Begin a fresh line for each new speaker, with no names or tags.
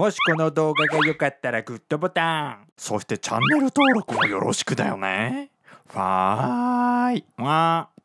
もしこの動画が良かったらグッドボタン。そしてチャンネル登録もよろしくだよね。ファーイわー。